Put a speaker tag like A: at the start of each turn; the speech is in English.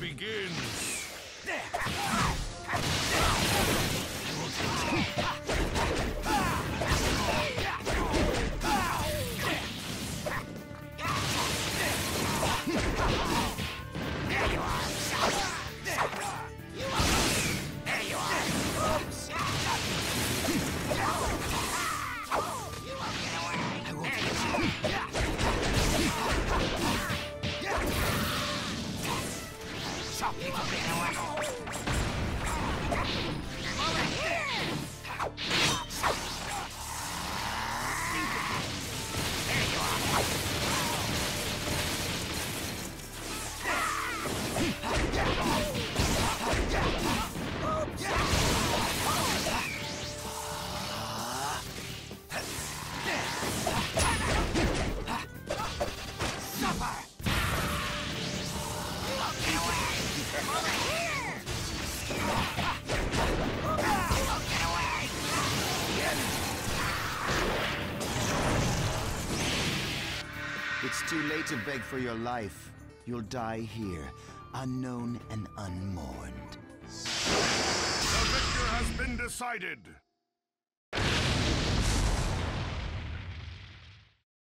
A: begins. Chop you to bit away. There you are.
B: It's too late to beg for your life. You'll die here, unknown and unmourned.
A: The victor has been decided.